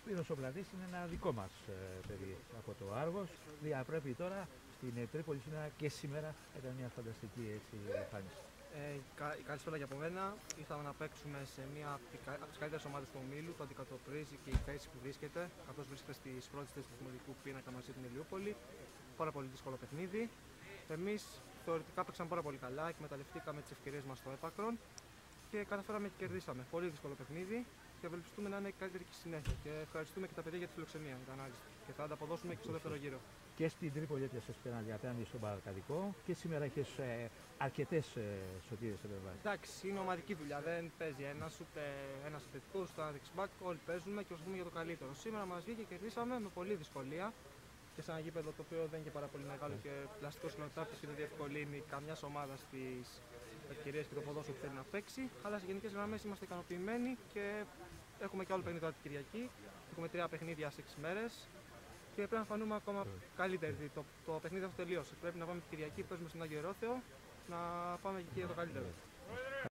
Σπύρος ο Πλατής είναι ένα δικό μας ε, παιδί από το Άργος. Διαπρέπει τώρα στην ε, Τρίπολη σήμερα και σήμερα ήταν μια φανταστική έτσι, εμφάνιση. Ε, κα- καλησπέρα για από μένα. Ήρθαμε να παίξουμε σε μία από τις καλύτερες ομάδες του ομίλου. Το αντικατοπτρίζει και η θέση που βρίσκεται, καθώς βρίσκεται στις πρώτες θέσεις του δημοτικού πίνακα μαζί με την Ηλιούπολη. Πάρα πολύ δύσκολο παιχνίδι. Εμείς θεωρητικά παίξαμε πάρα πολύ καλά, εκμεταλλευτήκαμε τις ευκαιρίες μας στο έπακρον και καταφέραμε και κερδίσαμε. Πολύ δύσκολο παιχνίδι και ευελπιστούμε να είναι καλύτερη και η συνέχεια. Και ευχαριστούμε και τα παιδιά για τη φιλοξενία, ήταν άριστη. Και θα ανταποδώσουμε και στο δεύτερο γύρο. Και στην Τρίπολη έπιασες πέναντι απέναντι στον Παρακαδικό και σήμερα έχει ε, αρκετές ε, σωτήρες επεμβάσει. Εντάξει, είναι ομαδική δουλειά. Δεν παίζει ένας ούτε ένας επιθετικό ούτε ένας δεξιμπάκ. Όλοι παίζουμε και προσπαθούμε για το καλύτερο. Σήμερα μας βγήκε και κερδίσαμε με πολλή δυσκολία και σε ένα γήπεδο το οποίο δεν είναι και πάρα πολύ μεγάλο και πλαστικό συνοτάφτη δεν διευκολύνει καμιάς ομάδας στι ευκαιρίε και το ποδόσφαιρο που θέλει να παίξει. Αλλά σε γενικές γραμμές είμαστε ικανοποιημένοι και έχουμε και άλλο παιχνίδι τώρα την Κυριακή. Έχουμε τρία παιχνίδια σε 6 μέρες και πρέπει να φανούμε ακόμα καλύτεροι. Το, το παιχνίδι αυτό τελείωσε. Πρέπει να πάμε την Κυριακή, παίζουμε στον Άγιο Ερώθεο, να πάμε εκεί για το καλύτερο.